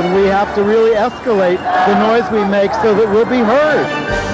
and we have to really escalate the noise we make so that we'll be heard.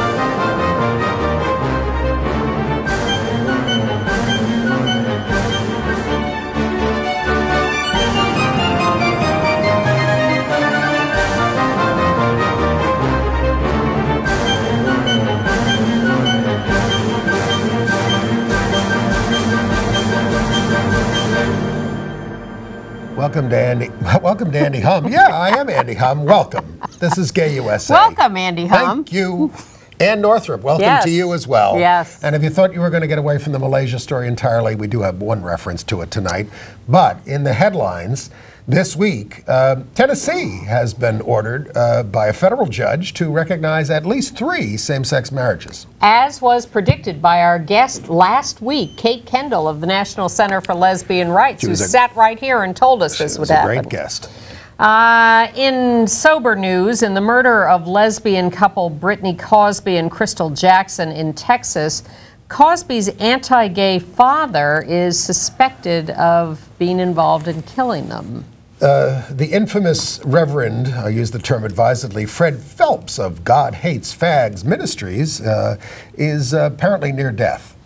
Welcome to Andy. Welcome to Andy Humm. Yeah, I am Andy Humm. Welcome. This is Gay USA. Welcome, Andy Humm. Thank you. Ann Northrop, welcome Yes. to you as well. Yes. And if you thought you were going to get away from the Malaysia story entirely, we do have one reference to it tonight. But in the headlines this week, uh, Tennessee has been ordered uh, by a federal judge to recognize at least three same sex marriages. As was predicted by our guest last week, Kate Kendall of the National Center for Lesbian Rights, who a- sat right here and told us this would a happen. great guest. Uh, in sober news, in the murder of lesbian couple Britney Cosby and Crystal Jackson in Texas, Cosby's anti gay father is suspected of being involved in killing them. The infamous Reverend, I use the term advisedly, Fred Phelps of God Hates Fags Ministries, uh, is uh, apparently near death.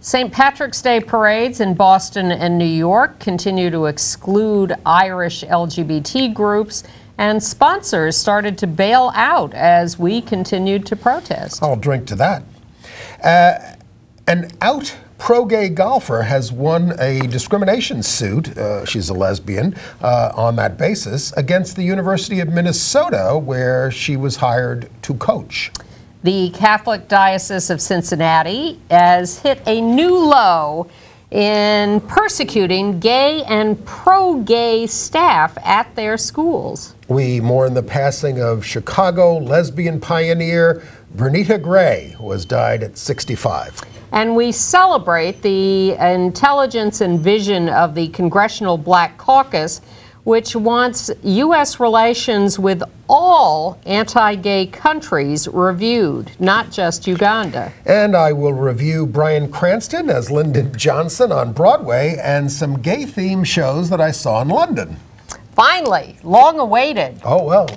St. Patrick's Day parades in Boston and New York continue to exclude Irish LGBT groups, and sponsors started to bail out as we continued to protest. I'll drink to that. Uh, an out pro gay golfer has won a discrimination suit, uh, she's a lesbian, uh, on that basis, against the University of Minnesota, where she was hired to coach. The Catholic Diocese of Cincinnati has hit a new low in persecuting gay and pro gay staff at their schools. We mourn the passing of Chicago lesbian pioneer Vernita Gray, who has died at 65. And we celebrate the intelligence and vision of the Congressional Black Caucus, which wants U.S. relations with all anti gay countries reviewed, not just Uganda. And I will review Bryan Cranston as Lyndon Johnson on Broadway and some gay themed shows that I saw in London. Finally, long awaited. Oh, well,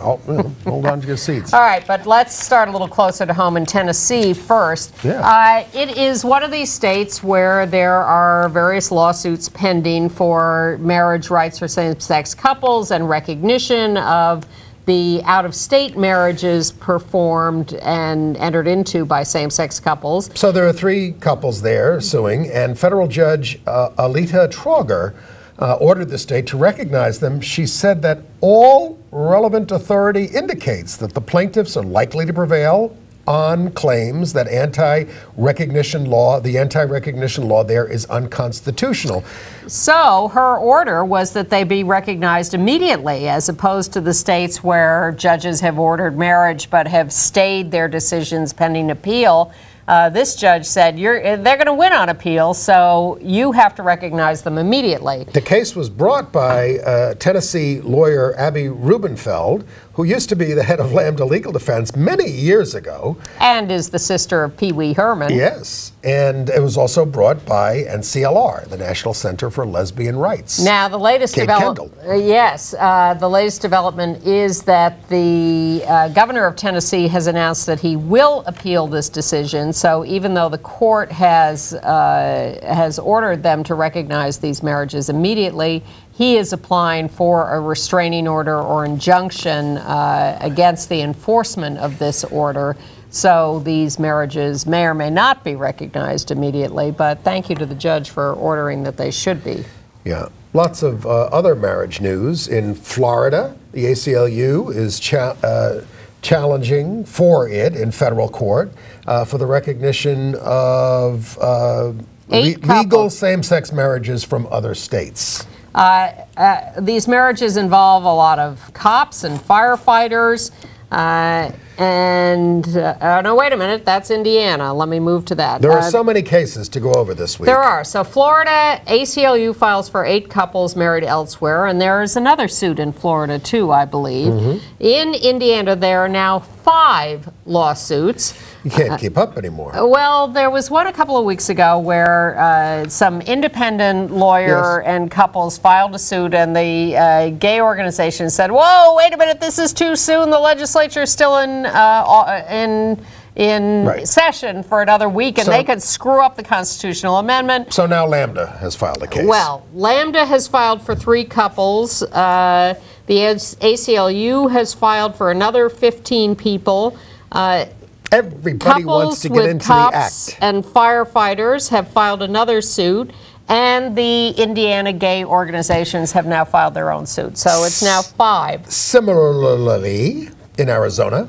oh, hold on to your seats. All right, but let's start a little closer to home in Tennessee first. Yeah. Uh, it is one of these states where there are various lawsuits pending for marriage rights for same sex couples and recognition of the out of state marriages performed and entered into by same sex couples. So there are three couples there suing, and federal judge uh, Aleta Trauger uh, ordered the state to recognize them. She said that all relevant authority indicates that the plaintiffs are likely to prevail on claims that anti-recognition law, the anti-recognition law there is unconstitutional. So her order was that they be recognized immediately, as opposed to the states where judges have ordered marriage but have stayed their decisions pending appeal. Uh, this judge said You're, they're going to win on appeal, so you have to recognize them immediately. The case was brought by uh, Tennessee lawyer Abby Rubenfeld, who used to be the head of Lambda Legal Defense many years ago. And is the sister of Pee Wee Herman. Yes, and it was also brought by NCLR, the National Center for Lesbian Rights. Now, the latest development. yes, uh, the latest development is that the uh, governor of Tennessee has announced that he will appeal this decision. So, even though the court has uh, has ordered them to recognize these marriages immediately, he is applying for a restraining order or injunction uh, against the enforcement of this order. So these marriages may or may not be recognized immediately, but thank you to the judge for ordering that they should be. Yeah. Lots of uh, other marriage news. In Florida, the ACLU is cha- uh, challenging for it in federal court uh, for the recognition of uh, legal same sex marriages from other states. Uh, uh, these marriages involve a lot of cops and firefighters. Uh, and uh, oh, no, wait a minute, that's Indiana. Let me move to that. There are so many cases to go over this week. There are. So, Florida ACLU files for eight couples married elsewhere, and there is another suit in Florida, too, I believe. In Indiana, there are now five lawsuits. You can't keep up anymore. Well, there was one a couple of weeks ago where uh, some independent lawyer Yes. and couples filed a suit, and the uh, gay organization said, "Whoa, wait a minute, this is too soon. The legislature is still in uh, in." In Right. session for another week, and So- they could screw up the constitutional amendment. So now Lambda has filed a case. Well, Lambda has filed for three couples. Uh, the ACLU has filed for another 15 people. Uh, everybody wants to get into cops the act. and firefighters have filed another suit. And the Indiana gay organizations have now filed their own suit. So it's now five. Similarly, in Arizona,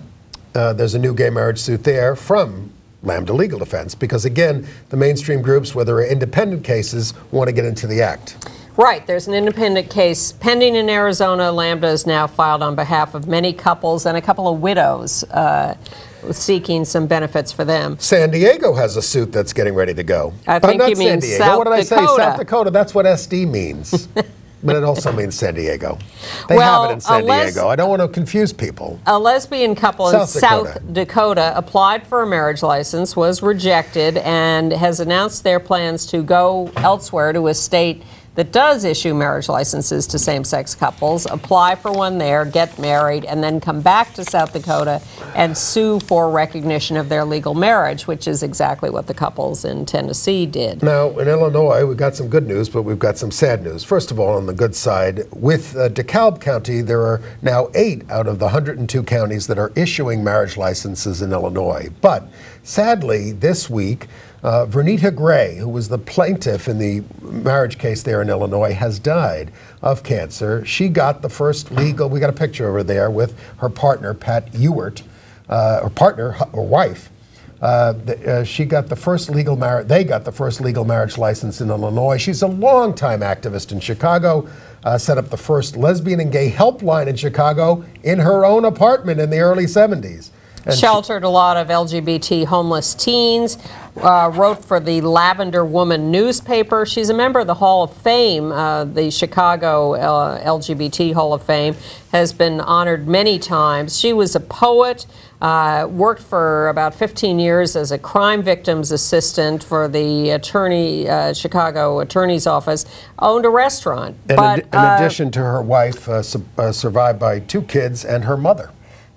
uh, there's a new gay marriage suit there from Lambda Legal Defense because, again, the mainstream groups, whether they're independent cases, want to get into the act. Right, there's an independent case pending in Arizona. Lambda is now filed on behalf of many couples and a couple of widows uh, seeking some benefits for them. San Diego has a suit that's getting ready to go. I Uh, think not you San mean Diego. South what did I say? Dakota. South Dakota. That's what SD means. but it also means San Diego. They Well, have it in San Diego. I don't want to confuse people. A lesbian couple in South South Dakota. Dakota applied for a marriage license, was rejected, and has announced their plans to go elsewhere to a state that does issue marriage licenses to same sex couples, apply for one there, get married, and then come back to South Dakota and sue for recognition of their legal marriage, which is exactly what the couples in Tennessee did. Now, in Illinois, we've got some good news, but we've got some sad news. First of all, on the good side, with uh, DeKalb County, there are now eight out of the 102 counties that are issuing marriage licenses in Illinois. But sadly, this week, uh, Vernita Gray, who was the plaintiff in the marriage case there in Illinois, has died of cancer. She got the first legal, we got a picture of her there with her partner, Pat Ewert, uh, or partner, or wife. Uh, th- uh, she got the first legal marriage. They got the first legal marriage license in Illinois. She's a longtime activist in Chicago. Uh, set up the first lesbian and gay helpline in Chicago in her own apartment in the early 70s. And she- sheltered a lot of LGBT homeless teens, uh, wrote for the Lavender Woman newspaper. She's a member of the Hall of Fame, uh, the Chicago uh, LGBT Hall of Fame, has been honored many times. She was a poet, uh, worked for about 15 years as a crime victims assistant for the attorney, uh, Chicago Attorney's Office, owned a restaurant. in, but, ad- in uh, addition to her wife, uh, su- uh, survived by two kids and her mother.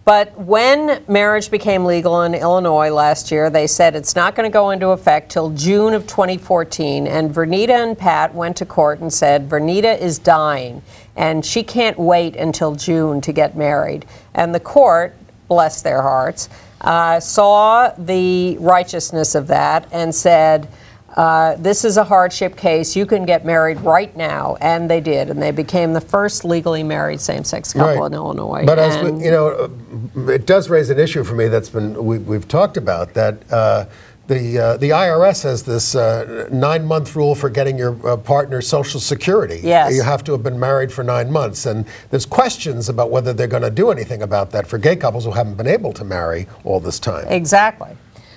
But when marriage became legal in Illinois last year, they said it's not going to go into effect till June of 2014. And Vernita and Pat went to court and said Vernita is dying and she can't wait until June to get married. And the court, bless their hearts, uh, saw the righteousness of that and said, uh, this is a hardship case. You can get married right now, and they did, and they became the first legally married same-sex couple in Illinois. But as we, you know, uh, it does raise an issue for me that's been we, we've talked about that. Uh, the, uh, the IRS has this uh, nine month rule for getting your uh, partner's Social Security. Yes. You have to have been married for nine months. And there's questions about whether they're going to do anything about that for gay couples who haven't been able to marry all this time. Exactly.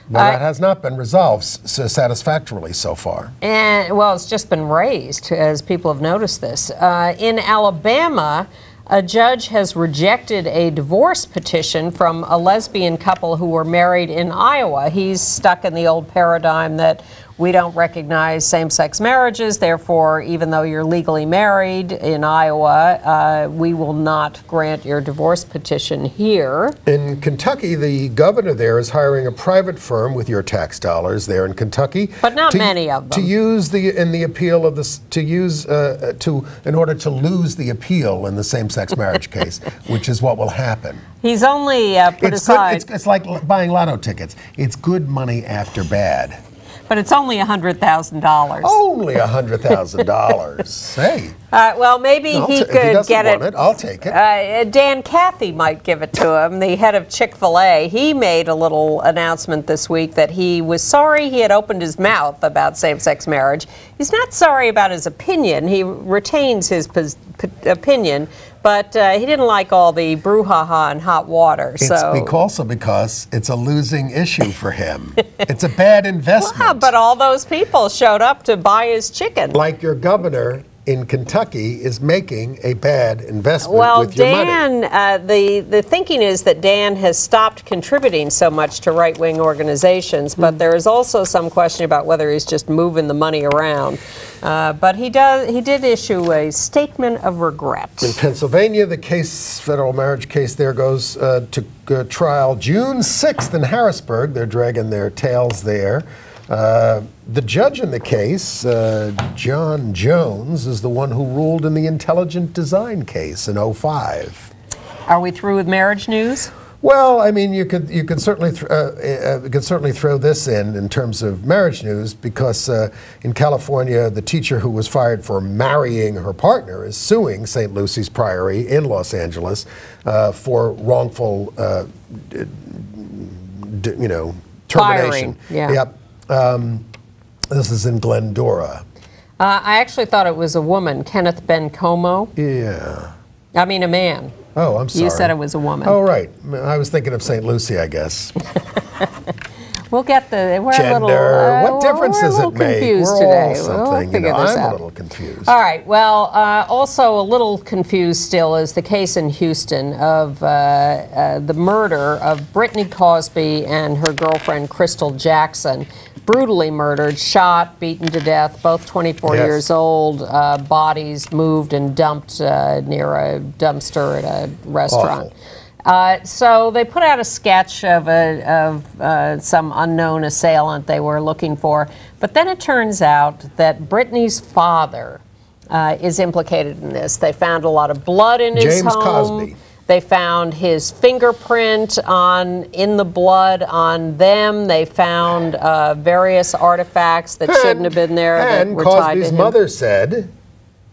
Well, I- that has not been resolved satisfactorily so far. And well, it's just been raised as people have noticed this. Uh, in Alabama, a judge has rejected a divorce petition from a lesbian couple who were married in Iowa. He's stuck in the old paradigm that we don't recognize same sex marriages, therefore, even though you're legally married in Iowa, uh, we will not grant your divorce petition here. In Kentucky, the governor there is hiring a private firm with your tax dollars there in Kentucky, But not to- many of them. To use the in the appeal of this to use uh, to in order to lose the appeal in the same-sex marriage case, which is what will happen. He's only uh, put It's, good, aside. it's, it's like buying lotto tickets. It's good money after bad. But it's only $100,000. Only a hundred thousand dollars. Hey, Uh, well, maybe he if he could get it. it, I'll take it. Uh, Dan Cathy might give it to him, the head of Chick fil A. He made a little announcement this week that he was sorry he had opened his mouth about same sex marriage. He's not sorry about his opinion, he retains his opinion, but uh, he didn't like all the brouhaha and hot water. it's so. bec- also because it's a losing issue for him. it's a bad investment. Yeah, but all those people showed up to buy his chicken. like your governor in Kentucky is making a bad investment Well, with your money. Dan, uh, the the thinking is that Dan has stopped contributing so much to right wing organizations, but there is also some question about whether he's just moving the money around. Uh, but he does he did issue a statement of regret. In Pennsylvania, the case, federal marriage case there goes uh, to uh, trial June 6th in Harrisburg. They're dragging their tails there. Uh, the judge in the case, uh, John Jones, is the one who ruled in the intelligent design case in 05. Are we through with marriage news? Well, I mean, you could you could certainly uh, uh, could certainly throw this in in terms of marriage news because uh, in California, the teacher who was fired for marrying her partner is suing St. Lucy's Priory in Los Angeles uh, for wrongful, uh, you know, termination. Firing, yeah. Yep. Um, this is in Glendora. Uh, I actually thought it was a woman, Kenneth Bencomo. Yeah. I mean, a man. Oh, I'm sorry. You said it was a woman. Oh, right. I was thinking of St. Lucie, I guess. We'll get the. We're a Gender. little. uh, what difference a does it make? confused We're today. all something. We'll you know, I'm out. a little confused. All right. Well, uh, also a little confused still is the case in Houston of uh, uh, the murder of Britney Cosby and her girlfriend Crystal Jackson, brutally murdered, shot, beaten to death, both 24 Yes. years old. Uh, bodies moved and dumped uh, near a dumpster at a restaurant. Uh, so they put out a sketch of, a, of uh, some unknown assailant they were looking for, but then it turns out that Britney's father uh, is implicated in this. They found a lot of blood in his home. James. Cosby. They found his fingerprint on in the blood on them. They found uh, various artifacts that shouldn't have been there that And were tied to Cosby's mother said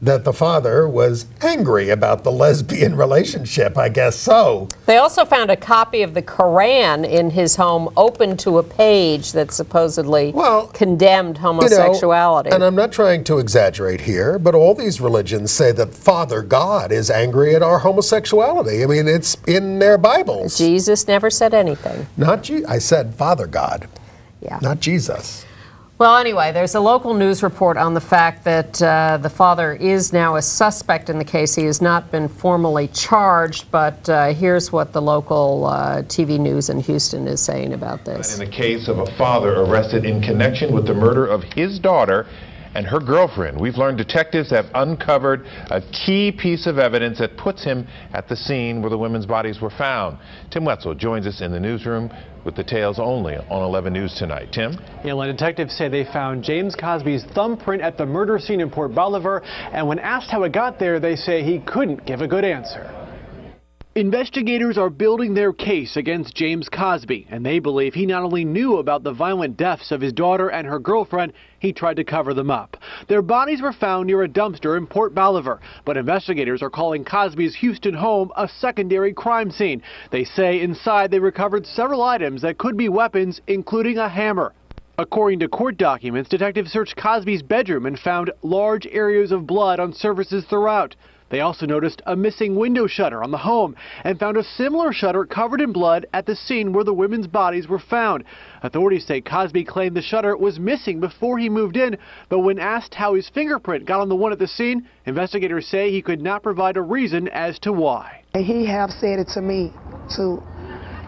that the father was angry about the lesbian relationship. I guess so. They also found a copy of the Koran in his home, open to a page that supposedly Well, condemned You know, homosexuality. and I'm not trying to exaggerate here, but all these religions say that Father God is angry at our homosexuality. I mean, it's in their Bibles. Jesus never said anything. Not Je- I said Father God, Yeah. not Jesus. Well, anyway, there's a local news report on the fact that uh, the father is now a suspect in the case. He has not been formally charged, but uh, here's what the local uh, TV news in Houston is saying about this. In the case of a father arrested in connection with the murder of his daughter and her girlfriend, we've learned detectives have uncovered a key piece of evidence that puts him at the scene where the women's bodies were found. Tim Wetzel joins us in the newsroom with the details only on 11 News tonight. Tim? Well, detectives say they found James Cosby's thumbprint at the murder scene in Port Bolivar, and when asked how it got there, they say he couldn't give a good answer. Investigators are building their case against James Cosby, and they believe he not only knew about the violent deaths of his daughter and her girlfriend, he tried to cover them up. Their bodies were found near a dumpster in Port Bolivar, but investigators are calling Cosby's Houston home a secondary crime scene. They say inside they recovered several items that could be weapons, including a hammer. According to court documents, detectives searched Cosby's bedroom and found large areas of blood on surfaces throughout. They also noticed a missing window shutter on the home and found a similar shutter covered in blood at the scene where the women's bodies were found. Authorities say Cosby claimed the shutter was missing before he moved in, but when asked how his fingerprint got on the one at the scene, investigators say he could not provide a reason as to why. He have said it to me too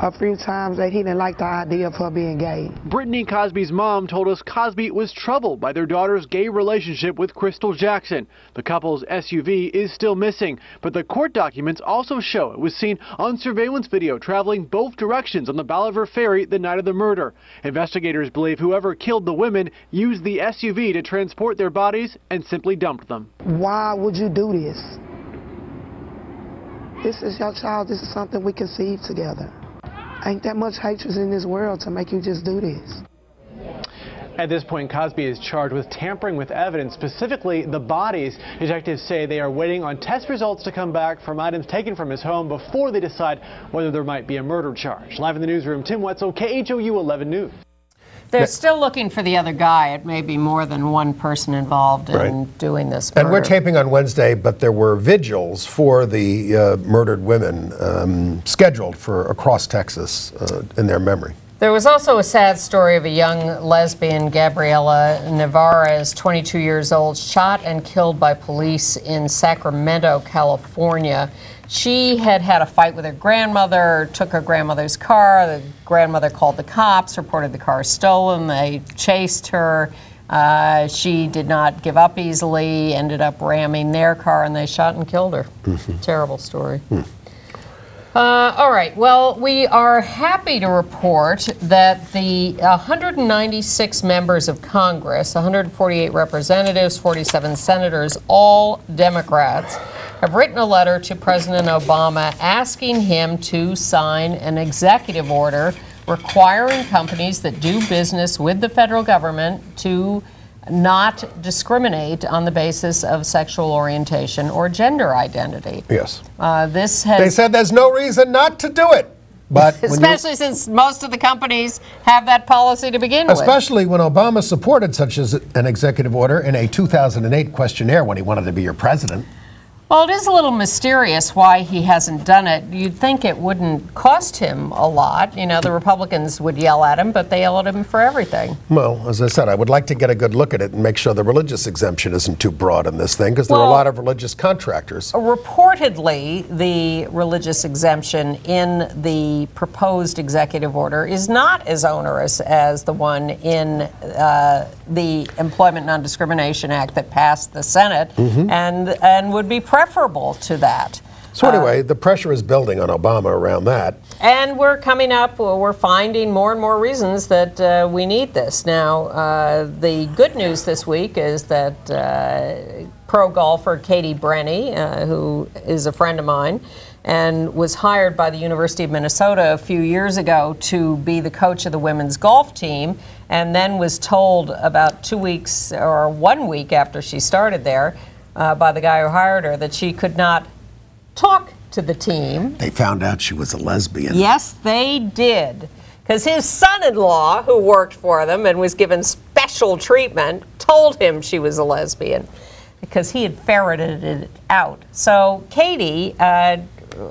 a few times that he didn't like the idea of her being gay. Britney Cosby's mom told us Cosby was troubled by their daughter's gay relationship with Crystal Jackson. The couple's SUV is still missing, but the court documents also show it was seen on surveillance video traveling both directions on the Bolivar Ferry the night of the murder. Investigators believe whoever killed the women used the SUV to transport their bodies and simply dumped them. Why would you do this? This is your child. This is something we conceived together. Ain't that much hatred in this world to make you just do this. At this point, Cosby is charged with tampering with evidence, specifically the bodies. Detectives say they are waiting on test results to come back from items taken from his home before they decide whether there might be a murder charge. Live in the newsroom, Tim Wetzel, KHOU 11 News. They're still looking for the other guy. It may be more than one person involved in Right. doing this. And we're taping on Wednesday, but there were vigils for the uh, murdered women um, scheduled for across Texas uh, in their memory. There was also a sad story of a young lesbian, Gabriella Nevarez, 22 years old, shot and killed by police in Sacramento, California. She had had a fight with her grandmother, took her grandmother's car. The grandmother called the cops, reported the car stolen. They chased her. Uh, she did not give up easily, ended up ramming their car, and they shot and killed her. Terrible story. Uh, all right. Well, we are happy to report that the 196 members of Congress, 148 representatives, 47 senators, all Democrats, have written a letter to President Obama asking him to sign an executive order requiring companies that do business with the federal government to not discriminate on the basis of sexual orientation or gender identity. Yes. Uh, this has They said there's no reason not to do it. But Especially since most of the companies have that policy to begin with. especially when Obama supported such as an executive order in a 2008 questionnaire when he wanted to be your president. Well, it is a little mysterious why he hasn't done it. You'd think it wouldn't cost him a lot. You know, the Republicans would yell at him, but they yell at him for everything. Well, as I said, I would like to get a good look at it and make sure the religious exemption isn't too broad in this thing because there are a lot of religious contractors. Reportedly, the religious exemption in the proposed executive order is not as onerous as the one in uh, the Employment Non-Discrimination Act that passed the Senate, and and would be preferable to that. So anyway, the pressure is building on Obama around that. And we're coming up, we're finding more and more reasons that uh, we need this. Now, uh, the good news this week is that uh, pro golfer Katie Brenny, uh, who is a friend of mine, and was hired by the University of Minnesota a few years ago to be the coach of the women's golf team, and then was told about two weeks or one week after she started there uh, by the guy who hired her that she could not talk to the team They found out she was a lesbian. Yes, they did. Because his son in law, who worked for them and was given special treatment, told him she was a lesbian because he had ferreted it out. So Katie, uh,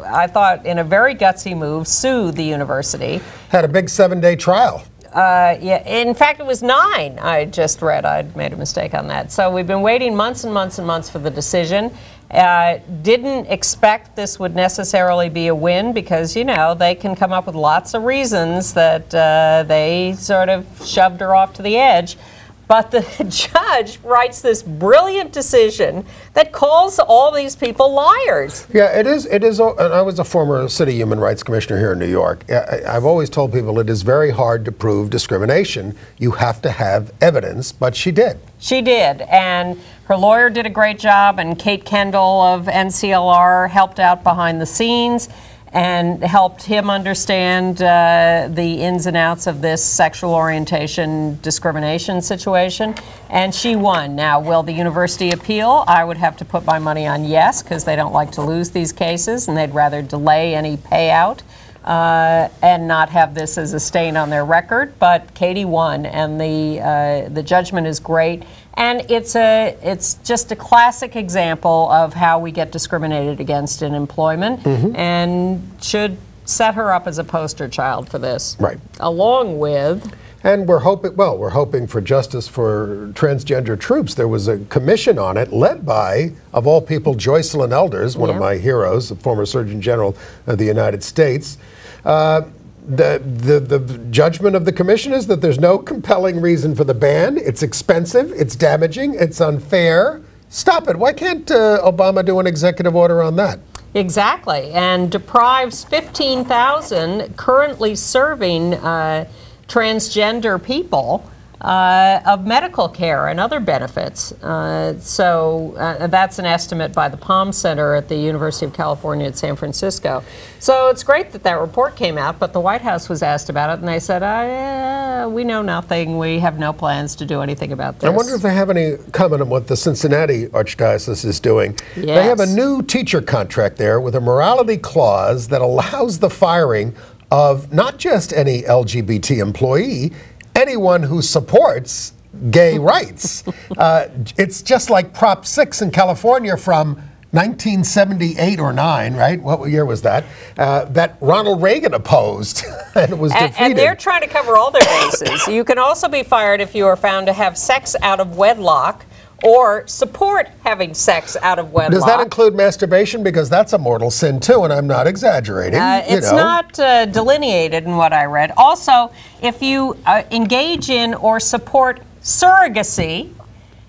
I thought, in a very gutsy move, sued the university. Had a big seven-day trial. Uh, yeah, in fact, it was nine. I just read. I'd made a mistake on that. So we've been waiting months and months and months for the decision. Uh, didn't expect this would necessarily be a win because you know they can come up with lots of reasons that uh, they sort of shoved her off to the edge. But the judge writes this brilliant decision that calls all these people liars. Yeah, it is. It is. And I was a former city human rights commissioner here in New York. I've always told people it is very hard to prove discrimination. You have to have evidence, but she did. She did, and her lawyer did a great job, and Kate Kendall of NCLR helped out behind the scenes and helped him understand uh, the ins and outs of this sexual orientation discrimination situation. And she won. Now, will the university appeal? I would have to put my money on yes, because they don't like to lose these cases, and they'd rather delay any payout uh, and not have this as a stain on their record. But Katie won, and the uh, the judgment is great. And it's a it's just a classic example of how we get discriminated against in employment, and should set her up as a poster child for this. Right. Along with And we're hoping, well, we're hoping for justice for transgender troops. There was a commission on it led by, of all people, Joycelyn Elders, one of my heroes, the former Surgeon General of the United States. Uh, the, the, the judgment of the commission is that there's no compelling reason for the ban. It's expensive, it's damaging, it's unfair. Stop it. Why can't uh, Obama do an executive order on that? Exactly, and deprives 15,000 currently serving uh, transgender people uh, of medical care and other benefits. Uh, so uh, that's an estimate by the Palm Center at the University of California at San Francisco. So it's great that that report came out, but the White House was asked about it, and they said, uh, "We know nothing. We have no plans to do anything about this." I wonder if they have any comment on what the Cincinnati Archdiocese is doing. They have a new teacher contract there with a morality clause that allows the firing of not just any LGBT employee, anyone who supports gay rights. Uh, it's just like Prop 6 in California from 1978 or 9, right? What year was that? Uh, that Ronald Reagan opposed and was And, defeated. and they're trying to cover all their bases. you can also be fired if you are found to have sex out of wedlock or support having sex out of wedlock. Does that include masturbation? Because that's a mortal sin too, and I'm not exaggerating. Uh, you it's know. not uh, delineated in what I read. Also, if you uh, engage in or support surrogacy,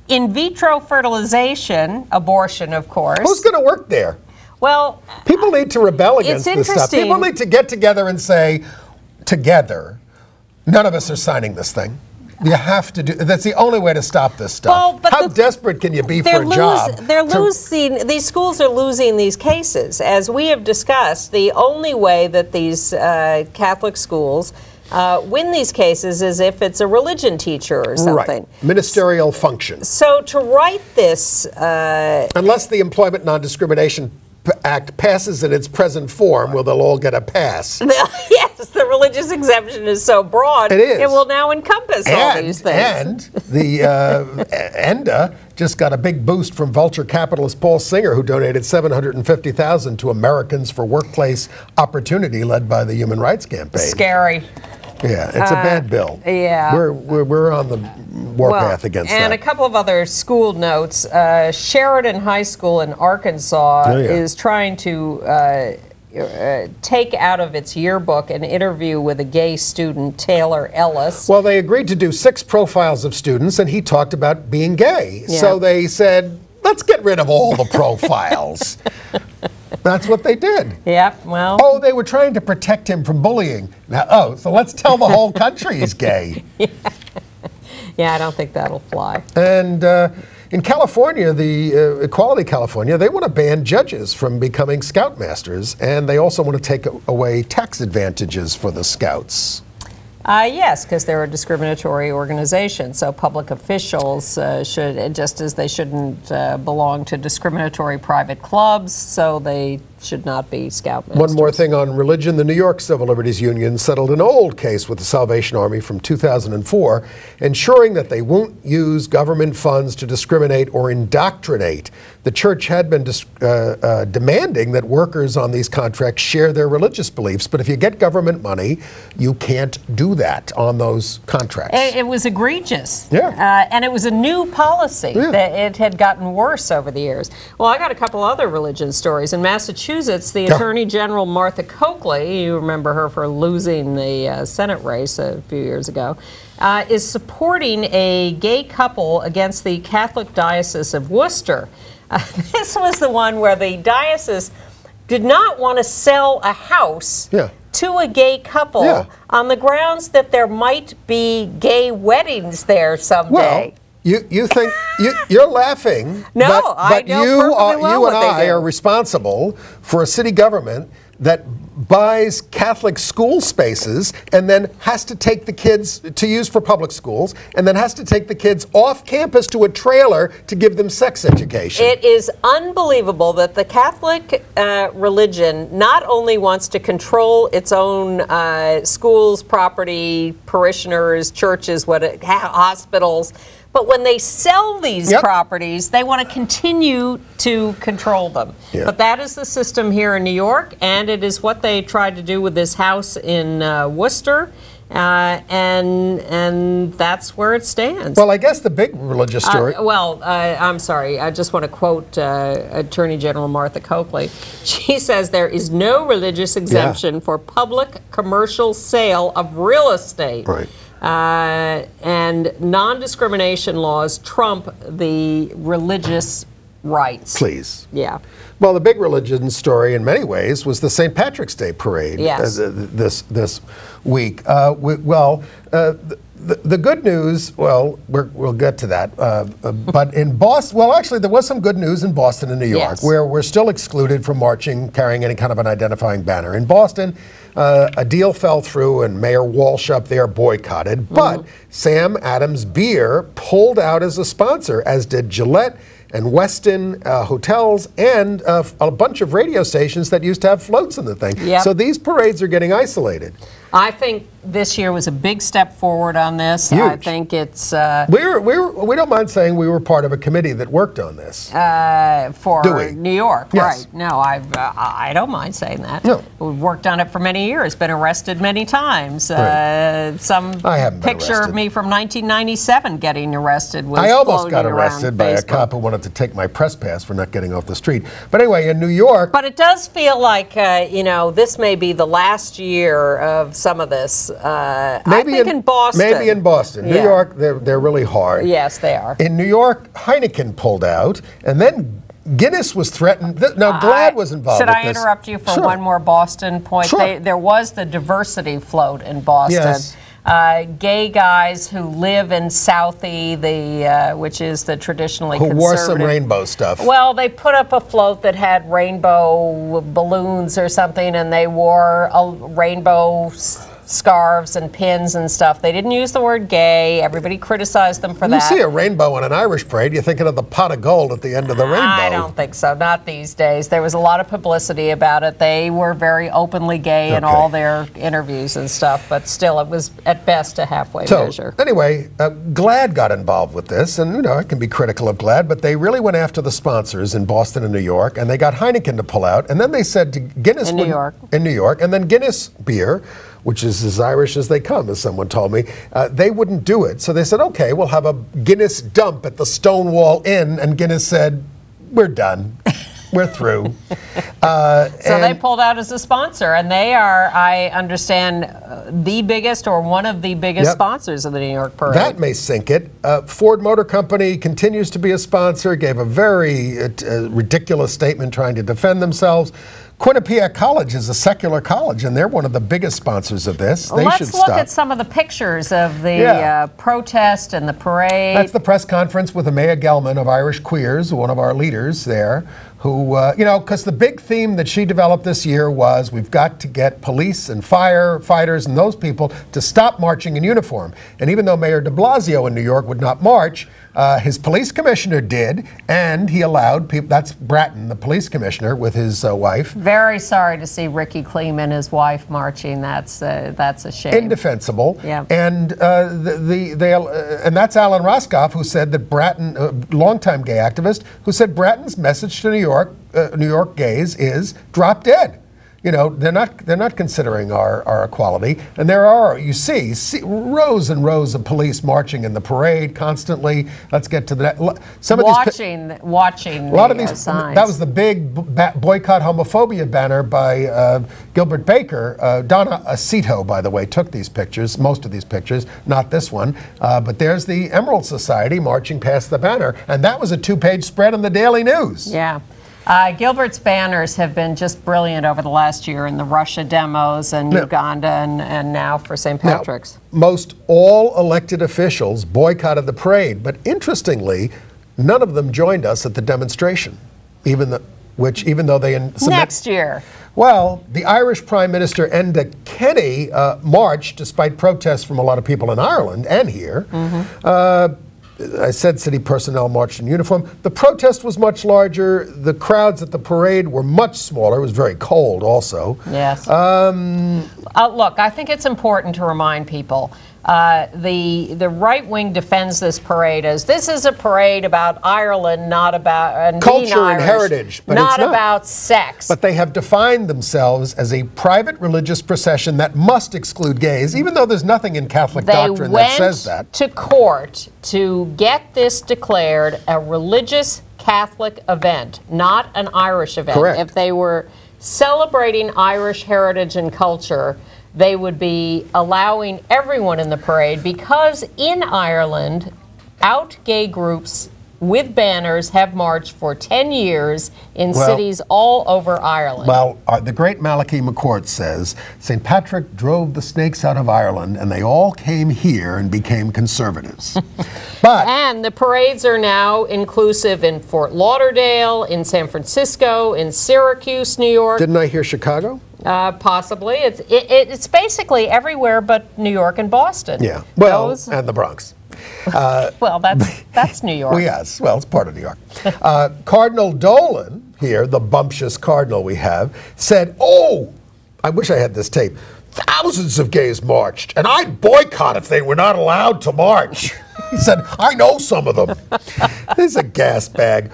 in vitro fertilization, abortion, of course. Who's going to work there? well, People need to rebel against this stuff. People need to get together and say, together, none of us are signing this thing. You have to do. That's the only way to stop this stuff. Well, but How the- desperate can you be for a lose- job? they're losing. These schools are losing these cases, as we have discussed. The only way that these uh, Catholic schools uh, win these cases is if it's a religion teacher or something. Right. Ministerial function. So to write this, uh, Unless the Employment Non-Discrimination P- Act passes in its present form, well, they'll all get a pass. yes, the religious exemption is so broad. It is. It will now encompass all these things. And the uh, ENDA just got a big boost from vulture capitalist Paul Singer, who donated 750000 to Americans for Workplace Opportunity, led by the Human Rights Campaign. Scary. Yeah, it's a bad bill. Uh, yeah. We're, we're, we're on the warpath against and that. And a couple of other school notes. Uh, Sheridan High School in Arkansas Oh, yeah. is trying to uh, uh, take out of its yearbook an interview with a gay student, Taylor Ellis. Well, they agreed to do six profiles of students, and he talked about being gay. Yeah. So they said, let's get rid of all the profiles. That's what they did. Yep. Well. Oh, they were trying to protect him from bullying. Now, oh, so let's tell the whole country he's gay. Yeah, I don't think that'll fly. And uh, in California, the uh, Equality California, they want to ban judges from becoming scoutmasters, and they also want to take away tax advantages for the scouts. Uh, yes, because they're a discriminatory organization. So public officials uh, should, just as they shouldn't uh, belong to discriminatory private clubs, so they should not be scoutmasters. One more thing on religion. The New York Civil Liberties Union settled an old case with the Salvation Army from 2004, ensuring that they won't use government funds to discriminate or indoctrinate. The church had been uh, uh, demanding that workers on these contracts share their religious beliefs, but if you get government money, you can't do that on those contracts. It, it was egregious. Yeah. Uh, and it was a new policy. Yeah. That it had gotten worse over the years. Well, I got a couple other religion stories. In Massachusetts, the Yeah. Attorney General Martha Coakley, you remember her for losing the uh, Senate race a few years ago, uh, is supporting a gay couple against the Catholic Diocese of Worcester. Uh, this was the one where the diocese did not want to sell a house Yeah. to a gay couple Yeah. on the grounds that there might be gay weddings there someday. Well, you, you think you, you're laughing. No, but, I but know you are, well you and they I do. are responsible for a city government that buys Catholic school spaces and then has to take the kids to use for public schools and then has to take the kids off campus to a trailer to give them sex education. It is unbelievable that the Catholic uh, religion not only wants to control its own uh, schools, property, parishioners, churches, what it, ha- hospitals, but when they sell these Yep. properties, they want to continue to control them. Yeah. But that is the system here in New York, and it is what they tried to do with this house in uh, Worcester, uh, and and that's where it stands. well, I guess the big religious story. Uh, well, uh, I'm sorry. I just want to quote uh, Attorney General Martha Coakley. She says there is no religious exemption for public commercial sale of real estate. Right. Uh, and non discrimination laws trump the religious rights. Please. Yeah. Well, the big religion story, in many ways, was the St. Patrick's Day parade Yes. uh, th- th- this this week. Uh, we, well, uh, the, the good news. Well, we're, we'll get to that. Uh, uh, but in Boston, well, actually, there was some good news in Boston and New York, Yes. where we're still excluded from marching carrying any kind of an identifying banner. In Boston, uh, a deal fell through, and Mayor Walsh up there boycotted. But Sam Adams Beer pulled out as a sponsor, as did Gillette. and Westin uh, hotels and uh, a bunch of radio stations that used to have floats in the thing. Yep. So these parades are getting isolated. I think this year was a big step forward on this. I think it's uh, We're, we're, we don't mind saying we were part of a committee that worked on this. uh, for Do we? New York, Yes. right? No, I uh, I don't mind saying that. No. We've worked on it for many years. Been arrested many times. Right. Uh, some I haven't picture of me from 1997 getting arrested was I almost got arrested by a cop who wanted to take my press pass for not getting off the street. But anyway, in New York, But it does feel like, uh, you know, this may be the last year of some of this. Uh, I think in, Boston. Maybe in Boston. New Yeah. York, they're, they're really hard. Yes, they are. In New York, Heineken pulled out, and then Guinness was threatened. Now, GLAAD was involved Should I this. interrupt you for Sure. one more Boston point? Sure. They, there was the diversity float in Boston. Yes. Uh, gay guys who live in Southie, the uh, which is the traditionally Who wore some rainbow stuff. Well, they put up a float that had rainbow balloons or something, and they wore a rainbow scarves and pins and stuff. They didn't use the word gay. Everybody criticized them for you that. You see a rainbow in an Irish parade, you're thinking of the pot of gold at the end of the rainbow. I don't think so. Not these days. There was a lot of publicity about it. They were very openly gay in all their interviews and stuff, but still, it was at best a halfway So measure. anyway, uh, GLAAD got involved with this, and you know I can be critical of GLAAD, but they really went after the sponsors in Boston and New York, and they got Heineken to pull out, and then they said to Guinness In New York. in New York, and then Guinness beer, which is as Irish as they come, as someone told me, uh, they wouldn't do it. So they said, okay, we'll have a Guinness dump at the Stonewall Inn, and Guinness said, we're done, we're through. Uh, So they pulled out as a sponsor, and they are, I understand, uh, the biggest or one of the biggest Yep. sponsors of the New York Parade. That may sink it. Uh, Ford Motor Company continues to be a sponsor, gave a very uh, uh, ridiculous statement trying to defend themselves. Quinnipiac College is a secular college, and they're one of the biggest sponsors of this. They Let's should look stop. at some of the pictures of the Yeah. uh, protest and the parade. That's the press conference with Emmaia Gelman of Irish Queers, one of our leaders there, who, uh, you know, because the big theme that she developed this year was we've got to get police and firefighters and those people to stop marching in uniform. And even though Mayor de Blasio in New York would not march, uh, his police commissioner did, and he allowed people, that's Bratton, the police commissioner, with his uh, wife. Very sorry to see Rikki Klieman and his wife marching. That's uh, that's a shame. indefensible. Yeah. And uh, the, the they uh, and that's Allen Roskoff who said that Bratton, a longtime gay activist, who said Bratton's message to New York, uh, New York gays is drop dead. You know, they're not they're not considering our, our equality, and there are you see, see rows and rows of police marching in the parade constantly. Let's get to the some of these. watching watching a lot of the, uh, these. signs. That was the big b- boycott homophobia banner by uh, Gilbert Baker. Uh, Donna Aceto, by the way, took these pictures, most of these pictures, not this one. Uh, but there's the Emerald Society marching past the banner, and that was a two-page spread in the Daily News. Yeah. Uh, Gilbert's banners have been just brilliant over the last year in the Russia demos and Yeah. Uganda and, and now for St. Now, Patrick's. most all elected officials boycotted the parade, but interestingly, none of them joined us at the demonstration, even the, which even though they in, submit- Next year. Well, the Irish Prime Minister Enda Kenny uh, marched despite protests from a lot of people in Ireland and here. Uh, I said city personnel marched in uniform. The protest was much larger. The crowds at the parade were much smaller. It was very cold, also. Yes. Um, Uh, look, I think it's important to remind people. Uh, the the right wing defends this parade as this is a parade about Ireland, not about and Culture and heritage, but not it's not. about sex. But they have defined themselves as a private religious procession that must exclude gays, even though there's nothing in Catholic they doctrine that says that. to court to get this declared a religious Catholic event, not an Irish event. Correct. If they were celebrating Irish heritage and culture, they would be allowing everyone in the parade because in Ireland, out gay groups with banners have marched for 10 years in Well- cities all over Ireland. Well, uh, the great Malachi McCourt says St. Patrick drove the snakes out of Ireland and they all came here and became conservatives. but And the parades are now inclusive in Fort Lauderdale, in San Francisco, in Syracuse, New York. didn't I hear Chicago? Uh, possibly, it's it, it- it's basically everywhere but New York and Boston. Yeah. Well, Those- and the Bronx. Well, that's that's New York. Well, yes. Well, it's part of New York. Uh, Cardinal Dolan here, the bumptious cardinal we have, said, "Oh, I wish I had this tape. Thousands of gays marched, and I'd boycott if they were not allowed to march." He said, "I know some of them." He's a gas bag.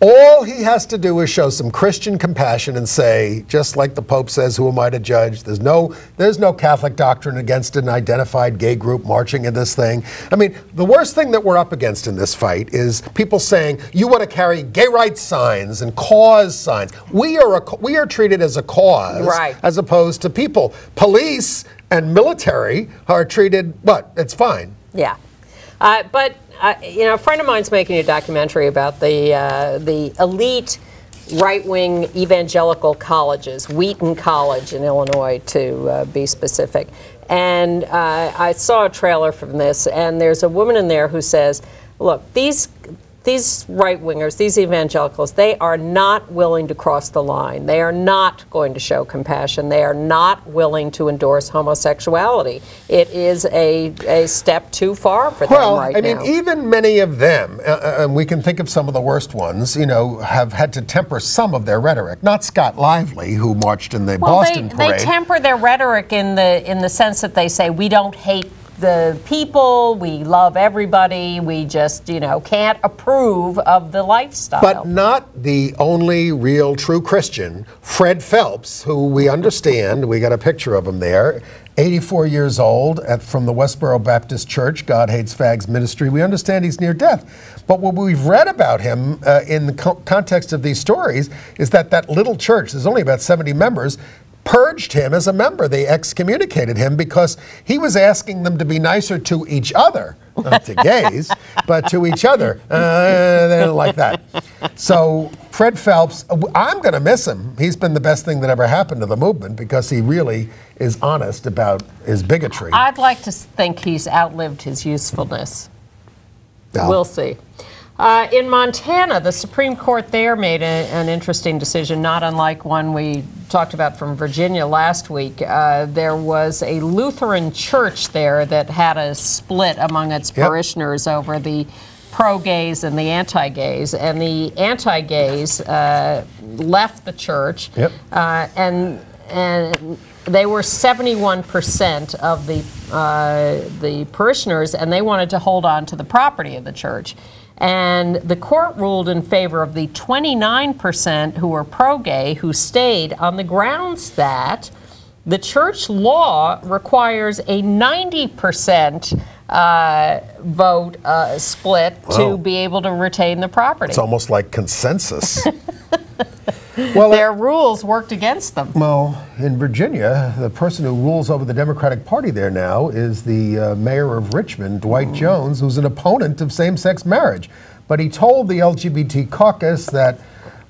All he has to do is show some Christian compassion and say, just like the Pope says, "Who am I to judge?" There's no, there's no Catholic doctrine against an identified gay group marching in this thing. I mean, the worst thing that we're up against in this fight is people saying you want to carry gay rights signs and cause signs. We are a, we are treated as a cause, Right. as opposed to people. Police and military are treated but It's fine. Yeah. Uh, but, uh, you know, a friend of mine's making a documentary about the, uh, the elite right wing evangelical colleges, Wheaton College in Illinois, to uh, be specific. And uh, I saw a trailer from this, and there's a woman in there who says, look, these. These right wingers, these evangelicals, they are not willing to cross the line. They are not going to show compassion. They are not willing to endorse homosexuality. It is a, a step too far for Well, them right I mean, now. even many of them, uh, uh, and we can think of some of the worst ones, you know, have had to temper some of their rhetoric. Not Scott Lively, who marched in the Well, Boston they, parade. they temper their rhetoric in the in the sense that they say we don't hate the people, we love everybody, we just you know can't approve of the lifestyle. but not the only real true Christian, Fred Phelps, who we understand, we got a picture of him there, 84 years old, at, from the Westboro Baptist Church, God Hates Fags ministry. We understand he's near death. But what we've read about him uh, in the co- context of these stories is that that little church, there's only about 70 members, purged him as a member. They excommunicated him because he was asking them to be nicer to each other, not to gays, but to each other. Uh, they didn't like that. So Fred Phelps, uh, I'm going to miss him. He's been the best thing that ever happened to the movement because he really is honest about his bigotry. I'd like to think he's outlived his usefulness. Now, We'll see. Uh, in Montana, the Supreme Court there made a, an interesting decision, not unlike one we talked about from Virginia last week. Uh, there was a Lutheran church there that had a split among its Yep. parishioners over the pro gays and the anti gays. And the anti gays uh, left the church. Yep. Uh, and and they were 71% of the uh, the parishioners, and they wanted to hold on to the property of the church. And the court ruled in favor of the 29% who were pro-gay who stayed on the grounds that the church law requires a 90% uh, vote uh, split Wow. to be able to retain the property. it's almost like consensus. well, Their rules worked against them. Well, in Virginia, the person who rules over the Democratic Party there now is the uh, mayor of Richmond, Dwight Jones, who's an opponent of same sex marriage. But he told the LGBT caucus that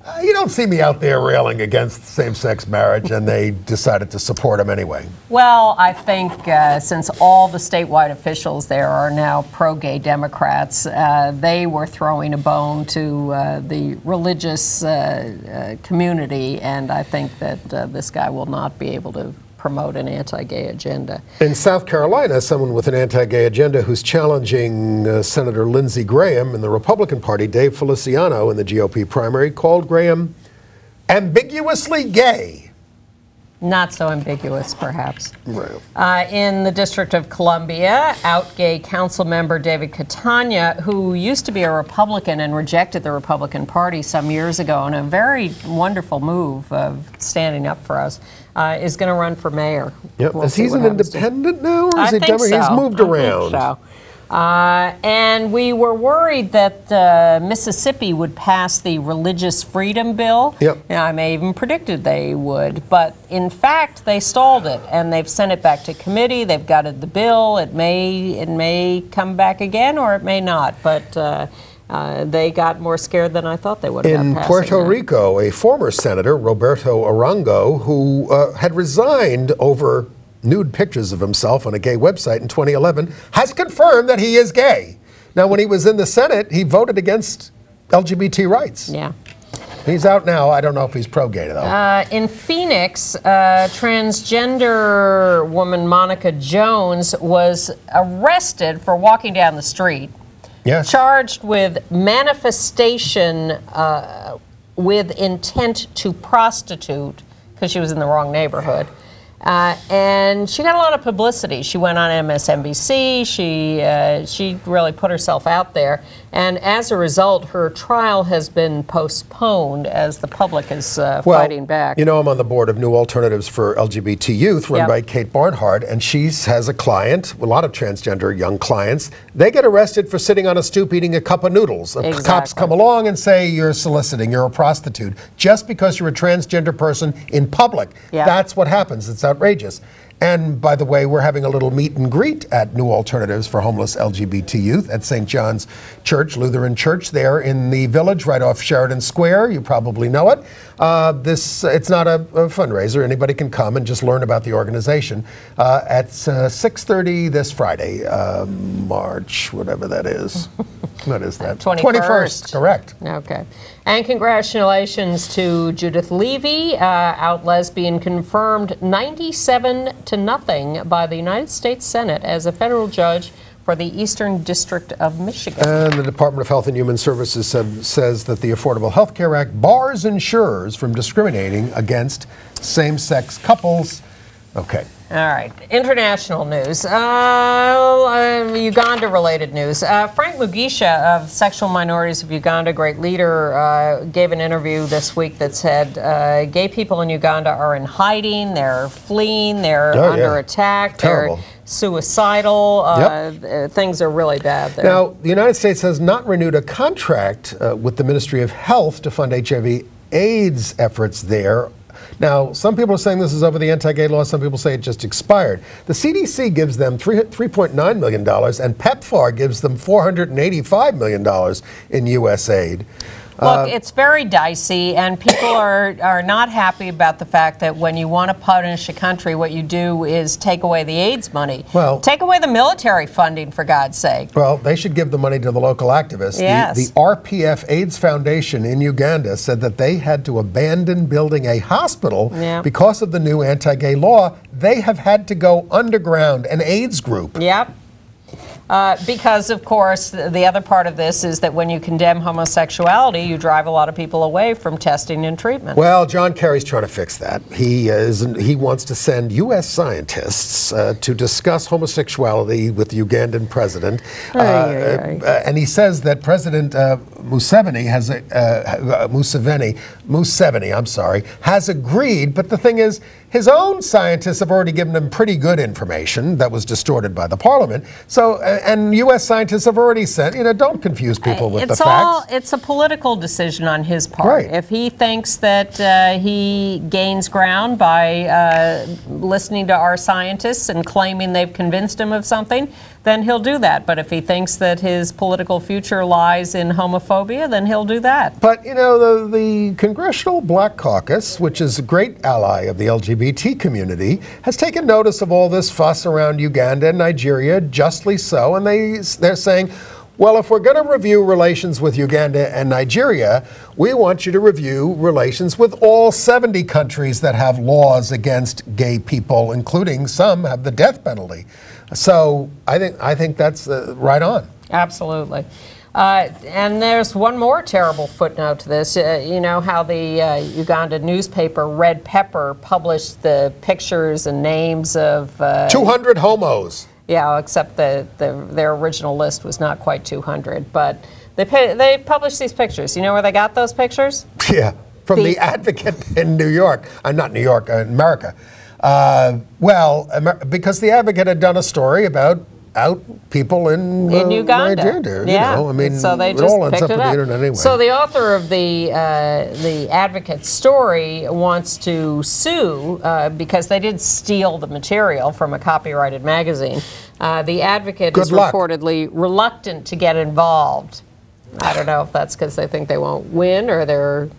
uh, you don't see me out there railing against same sex marriage, and they decided to support him anyway. Well, I think uh, since all the statewide officials there are now pro gay Democrats, uh, they were throwing a bone to uh, the religious uh, uh, community, and I think that uh, this guy will not be able to promote an anti gay agenda. In South Carolina, someone with an anti gay agenda who's challenging uh, Senator Lindsey Graham in the Republican Party, Dave Feliciano, in the GOP primary, called Graham ambiguously gay. Not so ambiguous, perhaps. Right. Uh, in the District of Columbia, out gay council member David Catania, who used to be a Republican and rejected the Republican Party some years ago in a very wonderful move of standing up for us, uh, is going to run for mayor. Yep. We'll is he an independent now, or I is he think Democrat? He's so. moved I think around. Uh, and we were worried that uh, Mississippi would pass the religious freedom bill. Yep. And I may even predicted they would, but in fact they stalled it and they've sent it back to committee. They've gutted the bill. It may it may come back again or it may not. But uh, uh, they got more scared than I thought they would. In Puerto that. Rico, a former senator, Roberto Arango, who uh, had resigned over nude pictures of himself on a gay website in 2011, has confirmed that he is gay. Now, when he was in the Senate, he voted against LGBT rights. Yeah. He's out now. I don't know if he's pro gay, though. Uh, in Phoenix, uh, transgender woman Monica Jones was arrested for walking down the street, yes. charged with manifestation uh, with intent to prostitute because she was in the wrong neighborhood. Uh, and she got a lot of publicity. She went on MSNBC. She uh, she really put herself out there, and as a result, her trial has been postponed as the public is uh, well, fighting back. You know, I'm on the board of New Alternatives for LGBT Youth, run Yep. by Kate Barnhart, and she has a client, a lot of transgender young clients. They get arrested for sitting on a stoop eating a cup of noodles. The Cops come along and say you're soliciting, you're a prostitute, just because you're a transgender person in public. Yep. That's what happens. It's outrageous. And by the way, we're having a little meet and greet at New Alternatives for Homeless LGBT Youth at St. John's Church, Lutheran Church, there in the village right off Sheridan Square. You probably know it. Uh, this it's not a, a fundraiser. Anybody can come and just learn about the organization. Uh, at uh, 6:30 this Friday, uh, March, whatever that is. what is that? 21st. Correct. Okay. And congratulations to Judith Levy, uh, out lesbian, confirmed 97 to nothing by the United States Senate as a federal judge for the Eastern District of Michigan. And the Department of Health and Human Services said, says that the Affordable Health Care Act bars insurers from discriminating against same sex couples. Okay. All right, international news. Uh, Uganda related news. Uh, Frank Mugisha of Sexual Minorities of Uganda, great leader, uh, gave an interview this week that said uh, gay people in Uganda are in hiding, they're fleeing, they're Oh, under yeah. attack, Terrible. they're suicidal. Uh, Yep. uh, things are really bad there. Now, the United States has not renewed a contract uh, with the Ministry of Health to fund HIV AIDS efforts there. Now, some people are saying this is over the anti gay law, some people say it just expired. The CDC gives them $3.9 million, and PEPFAR gives them $485 million in U.S. aid. Look, uh, it's very dicey, and people are, are not happy about the fact that when you want to punish a country, what you do is take away the AIDS money. Well- take away the military funding, for God's sake. Well, they should give the money to the local activists. The- Yes. The, RPF AIDS Foundation in Uganda said that they had to abandon building a hospital Yeah. because of the new anti gay law. They have had to go underground, an AIDS group. Yep. Uh, because, of course, the the other part of this is that when you condemn homosexuality, you drive a lot of people away from testing and treatment. Well, John Kerry's trying to fix that. He is he wants to send U.S. scientists uh, to discuss homosexuality with the Ugandan president, Uh, Ay, ay, uh, and he says that President uh, Museveni has a, uh, Museveni Museveni, I'm sorry, has agreed. But the thing is, his own scientists have already given him pretty good information that was distorted by the parliament. So, uh, and U.S. scientists have already said, you know, don't confuse people with it's the all facts. it's a political decision on his part. Right. If he thinks that uh, he gains ground by uh, listening to our scientists and claiming they've convinced him of something, then he'll do that. But if he thinks that his political future lies in homophobia, then he'll do that. But you know, the, the Congressional Black Caucus, which is a great ally of the LGBT community, has taken notice of all this fuss around Uganda and Nigeria, justly so, and they they're saying. Well, if we're going to review relations with Uganda and Nigeria, we want you to review relations with all 70 countries that have laws against gay people, including some have the death penalty. So I think I think that's uh, right on. Absolutely. Uh, and there's one more terrible footnote to this. Uh, you know how the uh, Uganda newspaper Red Pepper published the pictures and names of. Uh, 200 homos. yeah, except the, the their original list was not quite 200. But they they published these pictures. You know where they got those pictures? Yeah, from the, The- Advocate in New York. Uh, not New York, uh, America. Uh, well, because the Advocate had done a story about out people in, in uh, Uganda. Nigeria. yeah. You know, I mean, so they it just all ends picked up it the internet anyway. So the author of the uh, the Advocate story wants to sue uh, because they did steal the material from a copyrighted magazine. Uh, the Advocate Good is luck. reportedly reluctant to get involved. I don't know if that's because they think they won't win or they're,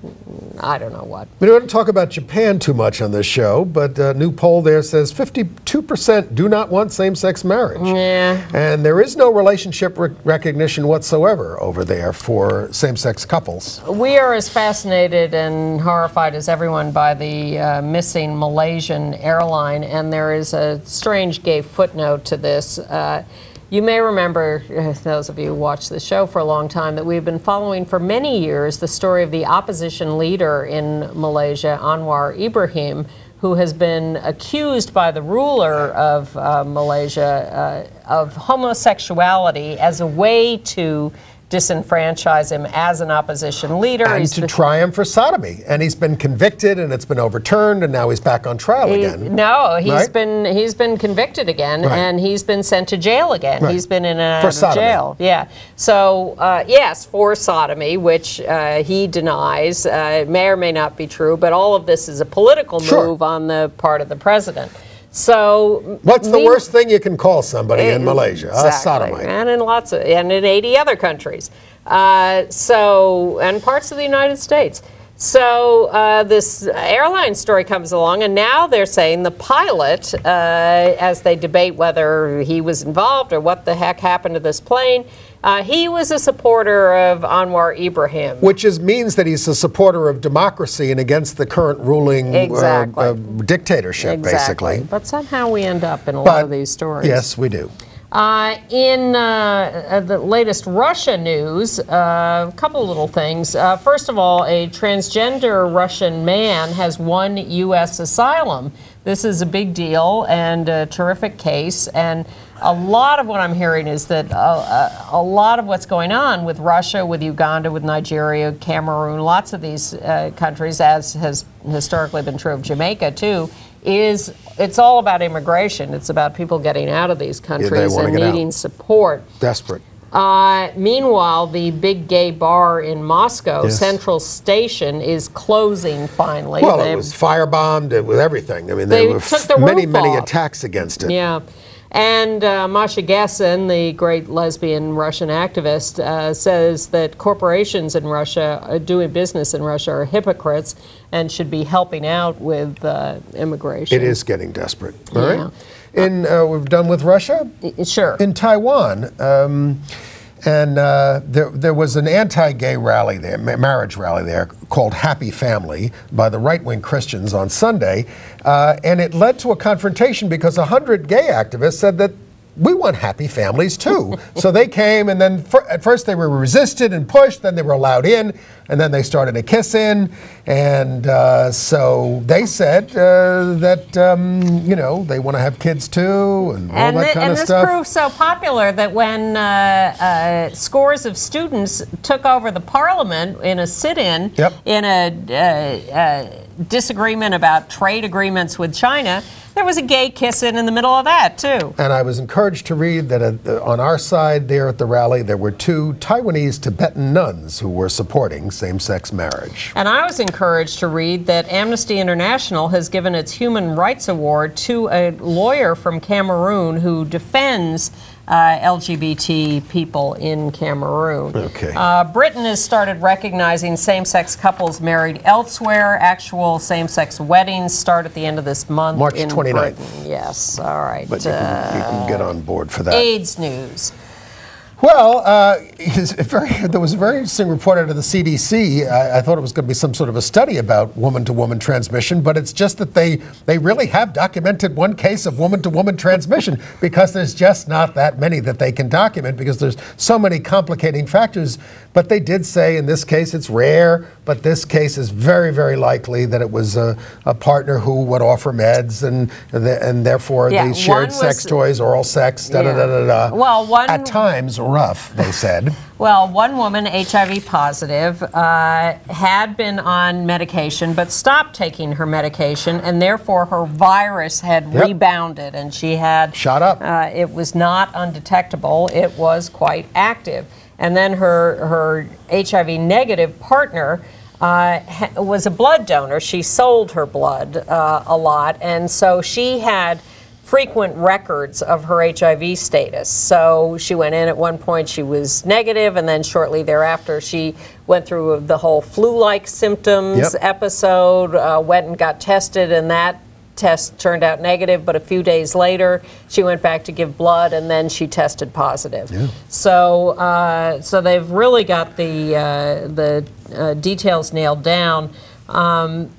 I don't know what. We don't talk about Japan too much on this show, but a new poll there says 52% do not want same sex marriage. Yeah. And there is no relationship re- recognition whatsoever over there for same sex couples. We are as fascinated and horrified as everyone by the uh, missing Malaysian airline, and there is a strange gay footnote to this. Uh, you may remember, uh, those of you who watched the show for a long time, that we've been following for many years the story of the opposition leader in Malaysia, Anwar Ibrahim, who has been accused by the ruler of uh, Malaysia uh, of homosexuality as a way to disenfranchise him as an opposition leader. And He's to try him for sodomy. And he's been convicted and it's been overturned and now he's back on trial He- again. No, he's Right? been he's been convicted again, Right. and he's been sent to jail again. Right. He's been in and For out of sodomy. jail. Yeah. So uh, yes, for sodomy, which uh, he denies, uh, may or may not be true, but all of this is a political Sure. move on the part of the president. So What's the worst thing you can call somebody in Malaysia? A sodomite. And in lots of, and in 80 other countries. Uh, so, and parts of the United States. So uh, this airline story comes along, and now they're saying the pilot, uh, as they debate whether he was involved or what the heck happened to this plane, uh, he was a supporter of Anwar Ibrahim. Which is, means that he's a supporter of democracy and against the current ruling uh, Exactly. uh, dictatorship, basically. But somehow we end up in a lot of these stories. Yes, we do. Uh, in uh, uh, the latest Russia news, uh, a couple of little things. Uh, first of all, a transgender Russian man has won U.S. asylum. This is a big deal and a terrific case. And a lot of what I'm hearing is that uh, uh, a lot of what's going on with Russia, with Uganda, with Nigeria, Cameroon, lots of these uh, countries, as has historically been true of Jamaica too, is it's all about immigration. It's about people getting out of these countries wanna and get out. needing support. Desperate. Uh, meanwhile, the big gay bar in Moscow, Yes. Central Station, is closing finally. Well, They- it was firebombed uh, with everything. I mean, They there were many, many attacks against it. Yeah. And uh, Masha Gessen, the great lesbian Russian activist, uh, says that corporations in Russia uh, doing business in Russia are hypocrites and should be helping out with uh, immigration. It is getting desperate. All right. Yeah. In, uh, we've done with Russia. Sure. In Taiwan, um, and uh, there, there was an anti-gay rally there, ma- marriage rally there, called Happy Family by the right-wing Christians on Sunday, uh, and it led to a confrontation because hundred gay activists said that we want happy families too. so they came, and then fir- at first they were resisted and pushed, then they were allowed in, and then they started a kiss in, and uh, so they said uh, that um, you know they want to have kids too, and all and that thi- kind and of this stuff. proved so popular that when uh, uh, scores of students took over the parliament in a sit-in Yep. in a uh, uh, disagreement about trade agreements with China, there was a gay kiss-in in the middle of that too. And I was encouraged to read that at the, on our side there at the rally, there were two Taiwanese Tibetan nuns who were supporting same sex marriage. And I was encouraged to read that Amnesty International has given its Human Rights Award to a lawyer from Cameroon who defends uh, LGBT people in Cameroon. Okay. Uh, Britain has started recognizing same sex couples married elsewhere. Actual same sex weddings start at the end of this month. March in 29th. Britain. Yes, all right. But you can, you can get on board for that. AIDS news. Well, uh, very, there was a very interesting report out of the CDC. I, I thought it was going to be some sort of a study about woman-to-woman transmission, but it's just that they they really have documented one case of woman-to-woman transmission because there's just not that many that they can document because there's so many complicating factors. But they did say in this case it's rare, but this case is very, very likely that it was a, a partner who would offer meds and and therefore Yeah, they shared sex toys, oral sex, da da da da da. Well, one- at times rough, they said. Well, one woman, HIV positive, uh, had been on medication but stopped taking her medication, and therefore her virus had Yep. rebounded and she had Shot up. Uh, it was not undetectable, it was quite active. And then her, her HIV negative partner. Uh, ha- was a blood donor. She sold her blood uh, a lot, and so she had frequent records of her HIV status. So she went in at one point, she was negative, and then shortly thereafter, she went through the whole flu like symptoms Yep. episode, uh, went and got tested, and that test turned out negative, but a few days later, she went back to give blood, and then she tested positive. So, uh, so they've really got the uh, the uh, details nailed down. Um,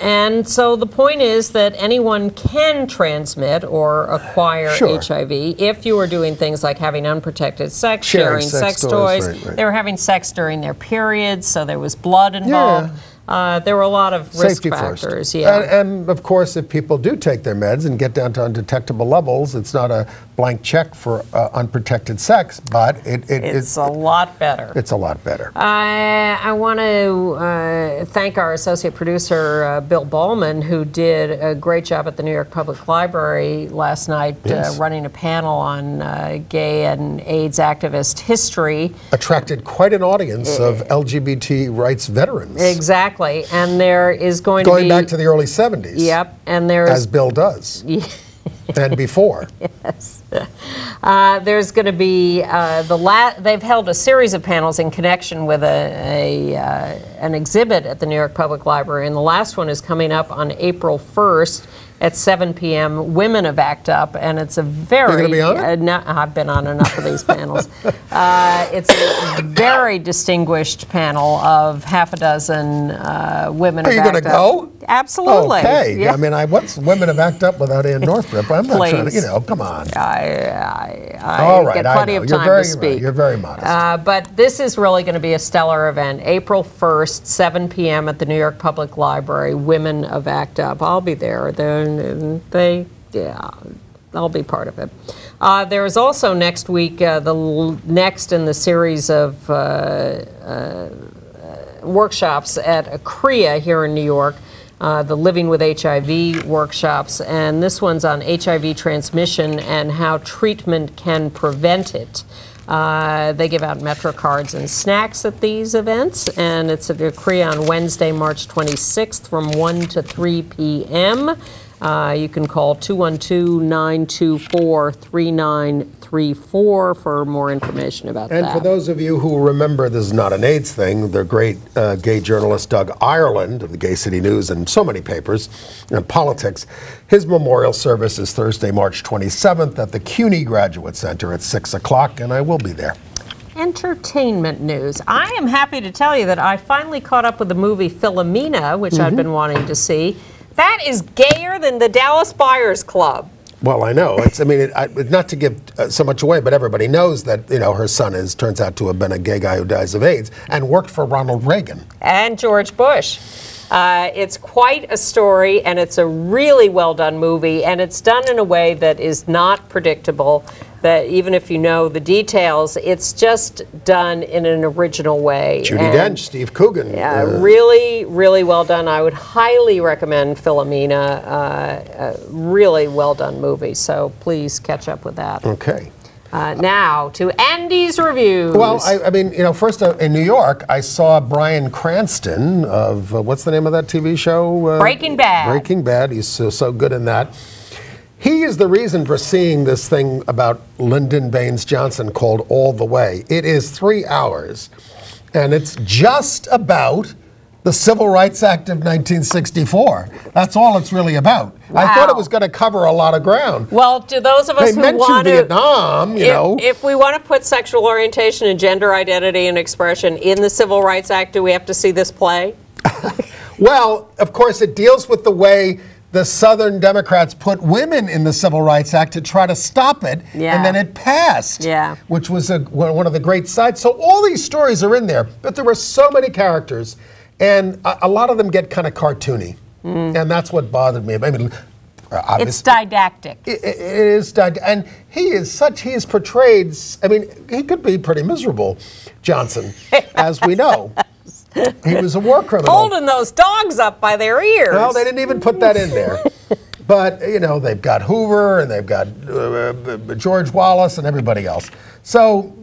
and so the point is that anyone can transmit or acquire Sure. HIV if you are doing things like having unprotected sex, Sharing sharing, sex sex, toys, toys. right, right. They were having sex during their periods, so there was blood involved. Uh, there were a lot of risk Safety factors. first. Yeah. And, and of course, if people do take their meds and get down to undetectable levels, it's not a blank check for uh, unprotected sex, but it, it, it's a lot better. it's a lot better. I, I want to uh, thank our associate producer, uh, Bill Bahlman, who did a great job at the New York Public Library last night, Yes. uh, running a panel on uh, gay and AIDS activist history. Attracted quite an audience of LGBT rights veterans. Exactly. And there is going, Going to be. Going back to the early 70s. Yep. And there's. As Bill does. and before. Uh, there's going to be uh, the la- they've held a series of panels in connection with a, a uh, an exhibit at the New York Public Library, and the last one is coming up on April 1st at 7 p.m. Women have ACT UP, and it's a very You're gonna be on uh, no- I've been on enough of these panels. Uh, it's a very distinguished panel of half a dozen uh, women. Are you gonna go? Absolutely. Okay. Yeah. I mean, I what's women have act up without Ann Northrop. I'm not trying to, you know, come on. I, I, I All right, get plenty of time very to right. speak. You're very modest. Uh, but this is really going to be a stellar event. April 1st, 7 p.m. at the New York Public Library. Women of ACT UP. I'll be there. They're, they, yeah, I'll be part of it. Uh, there is also next week uh, the l- next in the series of uh, uh, workshops at ACRIA here in New York. Uh, the Living with HIV workshops, and this one's on HIV transmission and how treatment can prevent it. Uh, they give out Metro cards and snacks at these events, and it's at ACRIA on Wednesday, March 26th from 1 to 3 p.m. Uh, you can call 212 924 3934 for more information about And that. And for those of you who remember this is not an AIDS thing, the great uh, gay journalist Doug Ireland of the Gay City News and so many papers and politics, his memorial service is Thursday, March 27th at the CUNY Graduate Center at 6 o'clock, and I will be there. Entertainment news. I am happy to tell you that I finally caught up with the movie Philomena, which I'd been wanting to see. That is gayer than the Dallas Buyers Club. Well, I know. It's. I mean, it, I, not to give uh, so much away, but everybody knows that you know her son is turns out to have been a gay guy who dies of AIDS and worked for Ronald Reagan. and George Bush. Uh, it's quite a story, and it's a really well done movie, and it's done in a way that is not predictable. That even if you know the details, it's just done in an original way. Judi And, Dench, Steve Coogan. Yeah, uh, really, really well done. I would highly recommend Philomena. Uh, a really well done movie. So please catch up with that. okay. Uh, now to Andy's reviews. Well, I, I mean, you know, first uh, in New York, I saw Bryan Cranston of uh, what's the name of that TV show? Uh, Breaking Bad. Breaking Bad. He's so, so good in that. He is the reason for seeing this thing about Lyndon Baines Johnson called All the Way. It is three hours, and it's just about the Civil Rights Act of 1964. That's all it's really about. I thought it was going to cover a lot of ground. well, to those of us They who want to, Vietnam, you if, know. if we want to put sexual orientation and gender identity and expression in the Civil Rights Act, do we have to see this play? Well, of course, it deals with the way the Southern Democrats put women in the Civil Rights Act to try to stop it, Yeah. and then it passed, Yeah. which was a, one of the great sides. So all these stories are in there, but there were so many characters, and a, a lot of them get kind of cartoony, and that's what bothered me. I mean, uh, It's didactic. it, it is, didactic, and he is such. He is portrayed. I mean, he could be pretty miserable, Johnson, as we know. He was a war criminal. Holding those dogs up by their ears. Well, they didn't even put that in there. but, you know, they've got Hoover and they've got uh, uh, George Wallace and everybody else. So,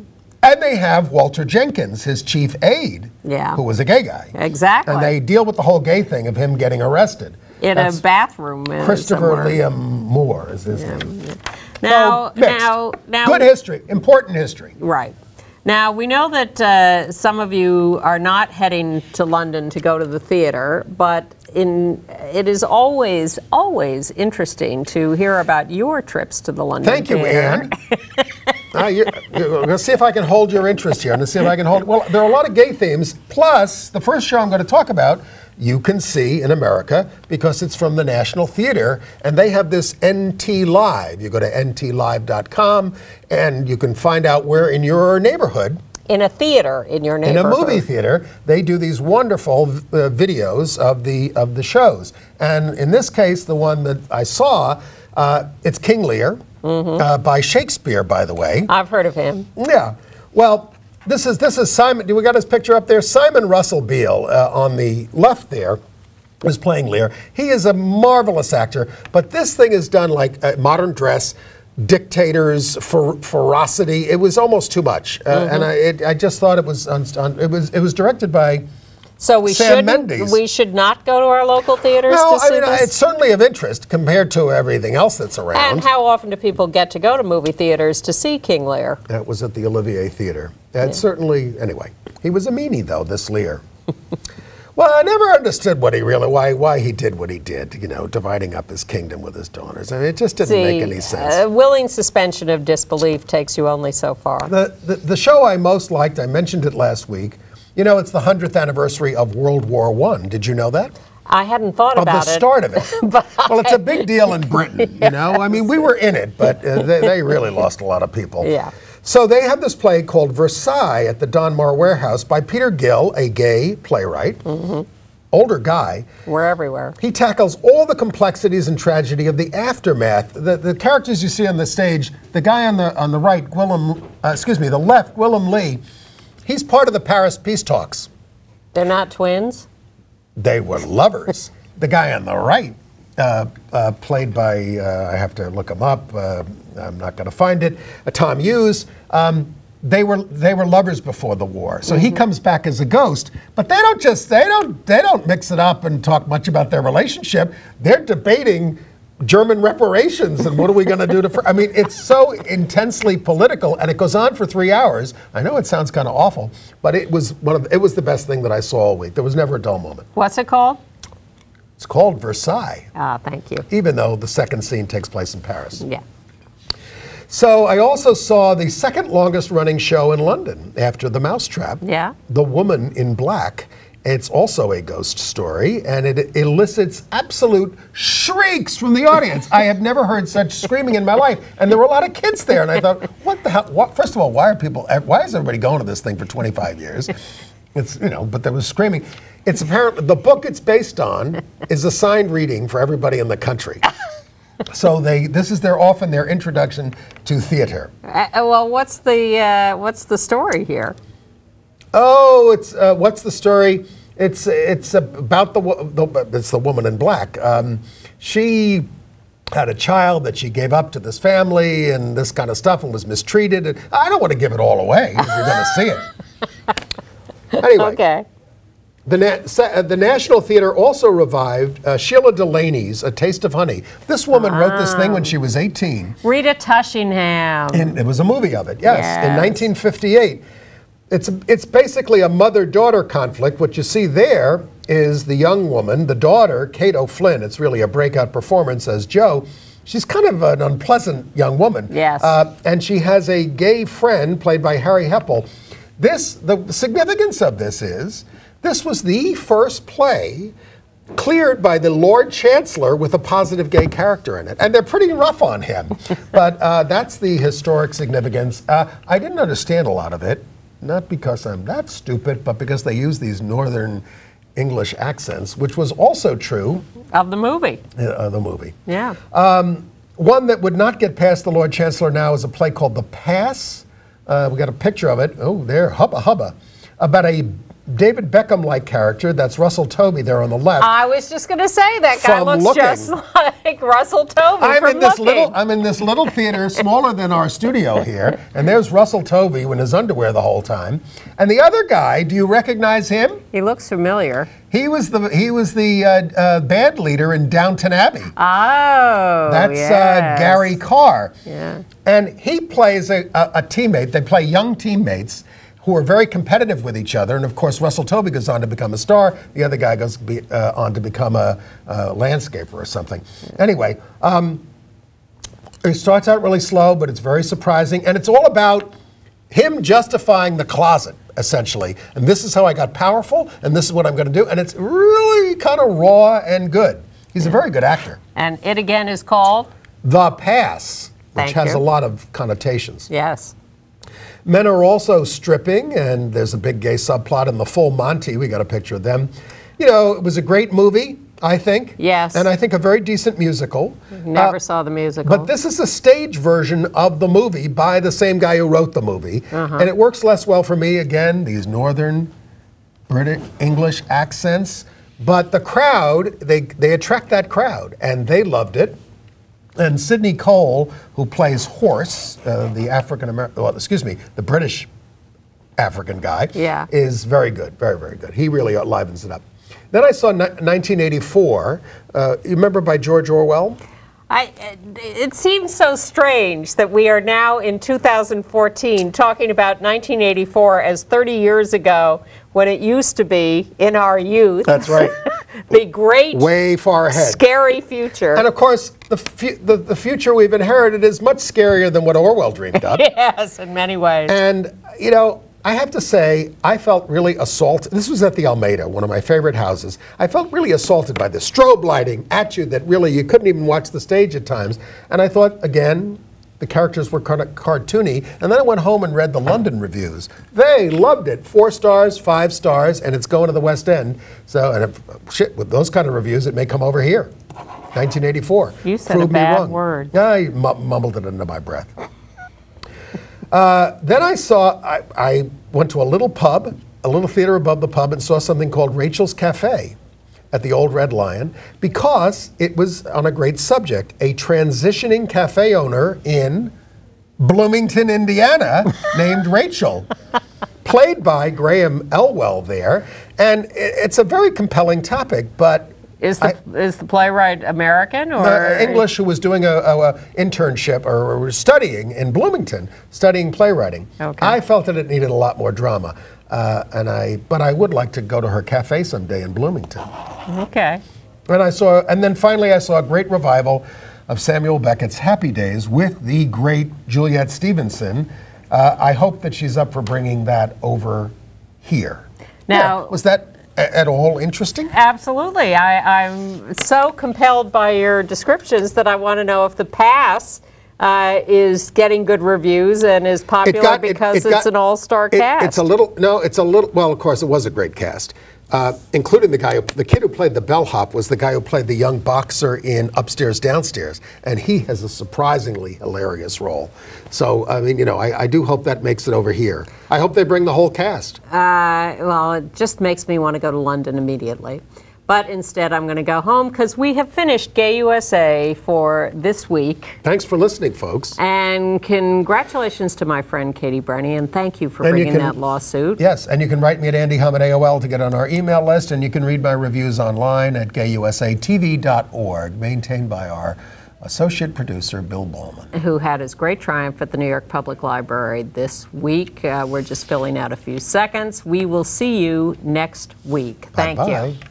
and they have Walter Jenkins, his chief aide, Yeah. who was a gay guy. Exactly. And they deal with the whole gay thing of him getting arrested. in That's a bathroom. Christopher somewhere. Liam Moore is his name. Now, So, now, now. Good history, important history. Right. Now, we know that uh, some of you are not heading to London to go to the theater, but in, it is always, always interesting to hear about your trips to the London Thank you. Ann. Uh, you're, you're, let's see if I can hold your interest here. Let's see if I can hold. Well, there are a lot of gay themes. Plus, the first show I'm going to talk about, you can see in America because it's from the National Theater, and they have this NT Live. You go to ntlive.com, and you can find out where in your neighborhood In a theater in your neighborhood. in a movie theater, they do these wonderful uh, videos of the of the shows. And in this case, the one that I saw, uh, it's King Lear Mm-hmm. uh, by Shakespeare, by the way. I've heard of him. Yeah. Well, this is this is Simon. Do we got his picture up there? Simon Russell Beale uh, on the left there is playing Lear. He is a marvelous actor, but this thing is done like modern dress. Dictators, fer- ferocity. It was almost too much, uh, Mm-hmm. and I, it, I just thought it was. Un- un- it was. It was directed by. So we Sam should we should not go to our local theaters No, to see I mean this. it's certainly of interest compared to everything else that's around. and how often do people get to go to movie theaters to see King Lear? That was at the Olivier Theater. And certainly, anyway, he was a meanie though, this Lear. well, I never understood what he really, why, why he did what he did. You know, dividing up his kingdom with his daughters. I mean, it just didn't See, make any sense. uh, willing suspension of disbelief takes you only so far. the, the the show I most liked, I mentioned it last week. You know, it's the hundredth anniversary of World War One. Did you know that? I hadn't thought Of about the it. start of it. well, it's a big deal in Britain. You know, I mean, we were in it, but uh, they, they really lost a lot of people. Yeah. So they have this play called Versailles at the Donmar Warehouse by Peter Gill, a gay playwright, Mm-hmm. older guy. We're everywhere. He tackles all the complexities and tragedy of the aftermath. The, the characters you see on the stage, the guy on the on the right, Gwilym, uh, excuse me, the left, Gwilym Lee, he's part of the Paris peace talks. They're not twins. They were lovers. the guy on the right, uh, uh, played by, uh, I have to look him up. Uh, I'm not going to find it. Uh, Tom Hughes. Um, they were they were lovers before the war. So he comes back as a ghost, but they don't just they don't they don't mix it up and talk much about their relationship. They're debating German reparations and what are we going to do to. I mean, it's so intensely political, and it goes on for three hours. I know it sounds kind of awful, but it was one of it was the best thing that I saw all week. There was never a dull moment. What's it called? It's called Versailles, Ah, thank you. even though the second scene takes place in Paris. Yeah. So I also saw the second longest running show in London after The Mousetrap. Yeah. The Woman in Black. It's also a ghost story, and it elicits absolute shrieks from the audience. I have never heard such screaming in my life, and there were a lot of kids there. And I thought, what the hell? What, first of all, why are people? Why is everybody going to this thing for 25 years? It's you know, but there was screaming. It's apparently the book it's based on is assigned reading for everybody in the country. So they this is their often their introduction to theater. Uh, uh, well, what's the uh, what's the story here? Oh, it's uh, what's the story? It's it's about the, the it's the woman in black. Um, she had a child that she gave up to this family and this kind of stuff and was mistreated. And I don't want to give it all away if you're going to see it. Anyway, Okay. The, Na- uh, the National Theater also revived uh, Shelagh Delaney's A Taste of Honey. This woman wrote this thing when she was 18. Rita Tushingham. And it was a movie of it, yes, in 1958. It's, it's basically a mother daughter conflict. What you see there is the young woman, the daughter, Kate O'Flynn. It's really a breakout performance as Joe. She's kind of an unpleasant young woman. Yes. Uh, and she has a gay friend played by Harry Hepple. This, the significance of this is, this was the first play cleared by the Lord Chancellor with a positive gay character in it. And they're pretty rough on him. but uh, that's the historic significance. Uh, I didn't understand a lot of it, not because I'm that stupid, but because they use these Northern English accents, which was also true of the movie. uh, the movie. Yeah. One that would not get past the Lord Chancellor now is a play called The Pass. Uh, we got a picture of it. Oh, there, hubba hubba. About a David Beckham-like character. That's Russell Tovey there on the left. I was just going to say that guy looks looking. just like Russell Tovey. I'm in this looking. little. I'm in this little theater, smaller than our studio here, and there's Russell Tovey in his underwear the whole time. And the other guy, do you recognize him? he looks familiar. He was the he was the uh, uh, band leader in Downton Abbey. Oh, That's uh. Gary Carr. Yeah. And he plays a, a, a teammate. They play young teammates who are very competitive with each other. And of course, Russell Tovey goes on to become a star. The other guy goes be, uh, on to become a, landscaper or something. Anyway, um, it starts out really slow, but it's very surprising. And it's all about him justifying the closet, essentially. And this is how I got powerful, and this is what I'm going to do. And it's really kind of raw and good. He's a very good actor. And it again is called? The Pass, which Thank has you. a lot of connotations. Yes. Men are also stripping, and there's a big gay subplot in The Full Monty. We got a picture of them. You know, it was a great movie, I think. Yes. And I think a very decent musical. Never Uh, saw the musical. But this is a stage version of the movie by the same guy who wrote the movie. Uh-huh. And it works less well for me, again, these northern British English accents. But the crowd, they, they attract that crowd, and they loved it. And Sidney Cole, who plays Horse, uh, the African American, well, excuse me, the British African guy, Yeah. is very good, very, very good. He really livens it up. Then I saw ni- 1984. Uh, you remember by George Orwell? I, it seems so strange that we are now in 2014 talking about 1984 as 30 years ago when it used to be in our youth That's right. the great, Way far ahead. scary future. And of course, the, fu- the, the future we've inherited is much scarier than what Orwell dreamed up. yes, in many ways. And, you know, I have to say, I felt really assaulted. This was at the Almeida, one of my favorite houses. I felt really assaulted by the strobe lighting at you that really you couldn't even watch the stage at times. And I thought, again, the characters were kind of cartoony. And then I went home and read the London reviews. They loved it. Four stars, five stars, and it's going to the West End. So, and if, shit, with those kind of reviews, it may come over here. 1984. You said a bad word. Yeah, I mumbled it under my breath. Uh, then I saw, I, I went to a little pub, a little theater above the pub, and saw something called Rachel's Cafe at the Old Red Lion because it was on a great subject. A transitioning cafe owner in Bloomington, Indiana, named Rachel, played by Graham Elwell there. And it's a very compelling topic, but is the is the playwright American or uh, English who was doing a, a, a internship or, or studying in Bloomington, studying playwriting. Okay. I felt that it needed a lot more drama, uh, and I but I would like to go to her cafe someday in Bloomington. Okay. And I saw, and then finally I saw a great revival of Samuel Beckett's Happy Days with the great Juliet Stevenson. Uh, I hope that she's up for bringing that over here. Now- Yeah, was that at all interesting? Absolutely. I, I'm so compelled by your descriptions that I want to know if the pass uh, is getting good reviews and is popular it- because it it's got- an all-star it- cast. It's a little no, it's a little. Well, of course, it was a great cast, uh, including the guy, who, the kid who played the bellhop was the guy who played the young boxer in Upstairs Downstairs, and he has a surprisingly hilarious role. So, I mean, you know, I, I do hope that makes it over here. I hope they bring the whole cast. Uh, well, it just makes me want to go to London immediately. But instead, I'm going to go home because we have finished Gay USA for this week. Thanks for listening, folks. And congratulations to my friend Katie Brenny, and thank you for And you bringing can- that lawsuit. Yes, and you can write me at andyhum at AOL to get on our email list, and you can read my reviews online at gayusatv.org, maintained by our associate producer, Bill Bahlman. who had his great triumph at the New York Public Library this week. Uh, we're just filling out a few seconds. We will see you next week. Thank you. Bye-bye.